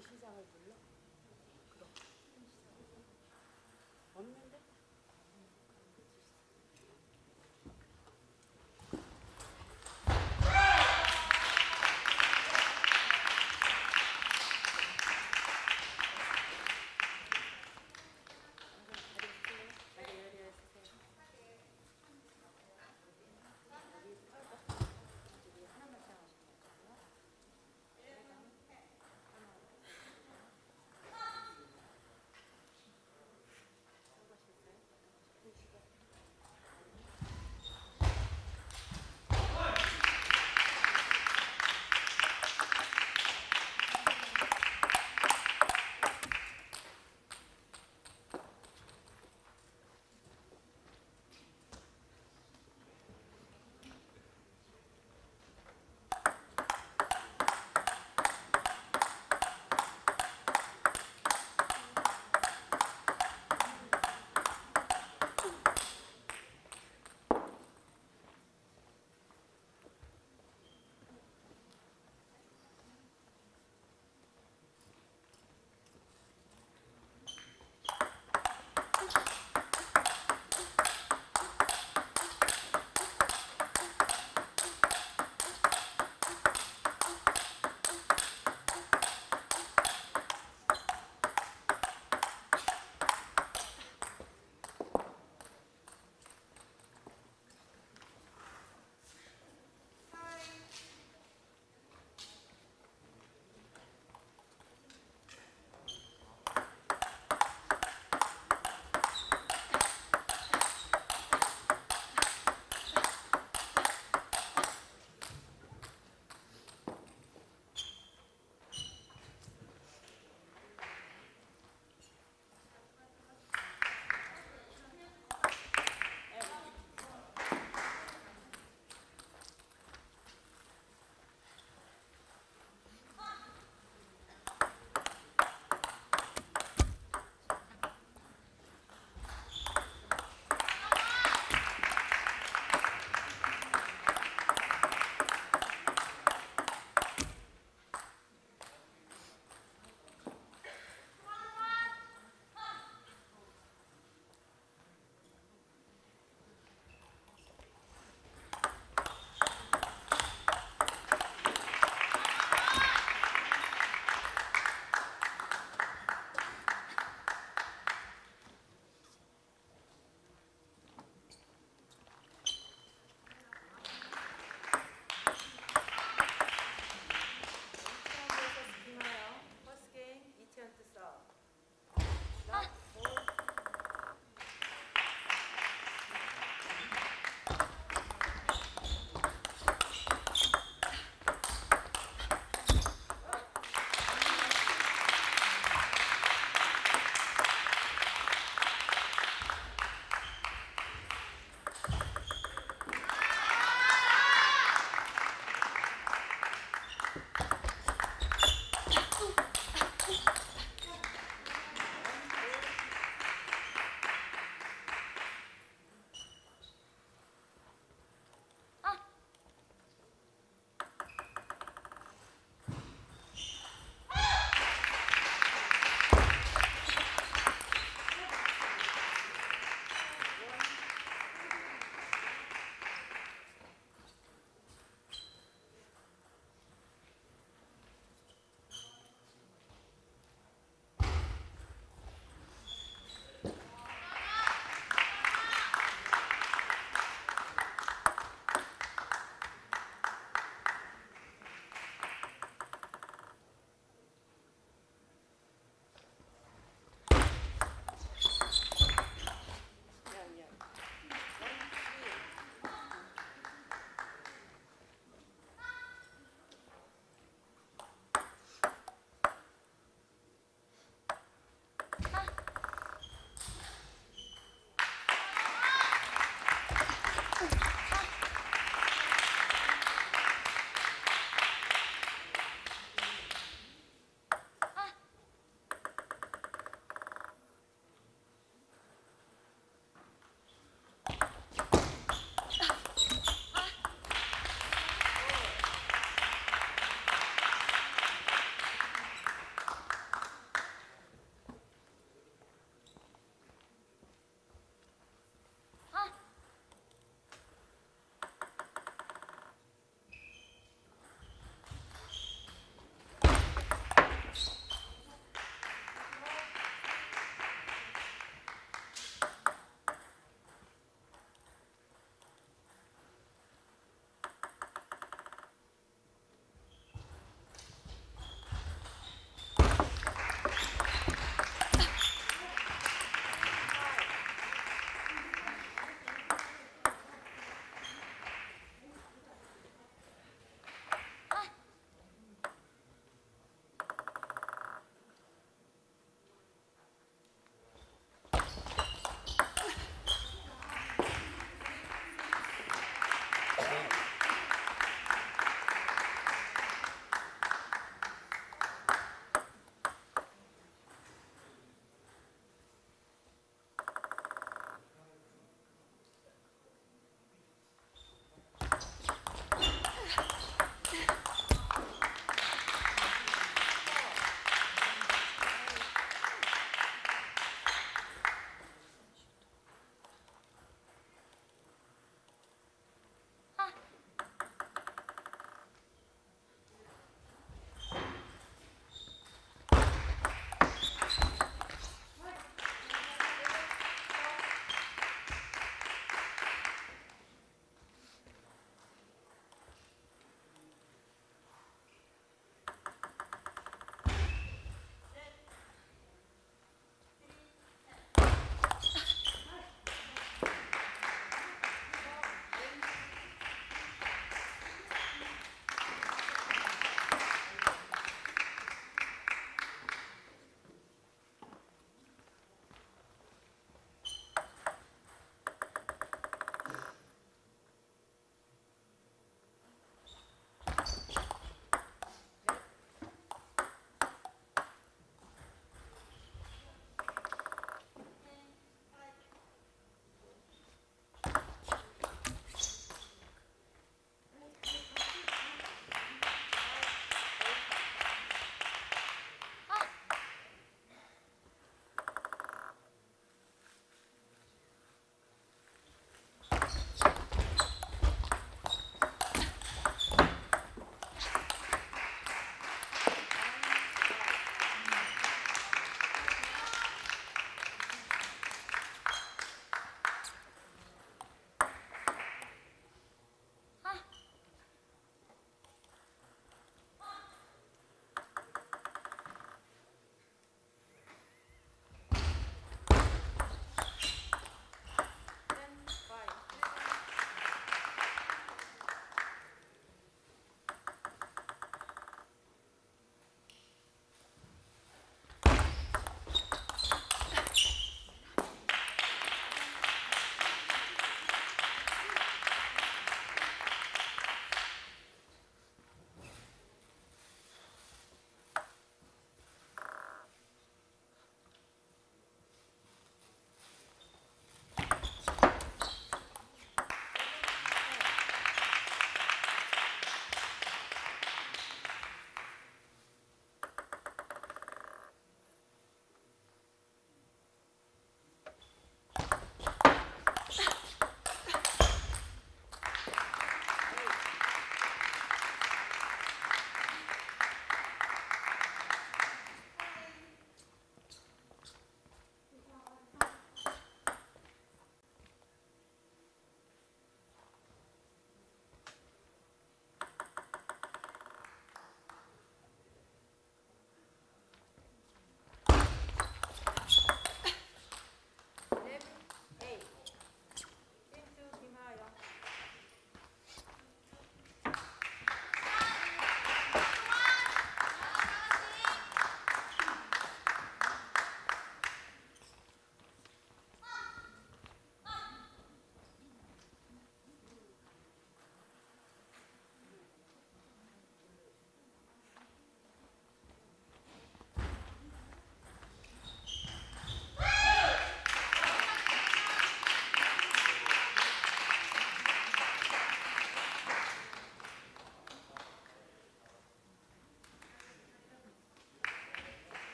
시장을 불러? 그럼. 없는데?